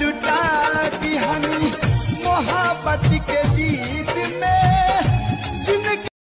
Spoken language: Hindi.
लुटा दिहनी मोहब्बत के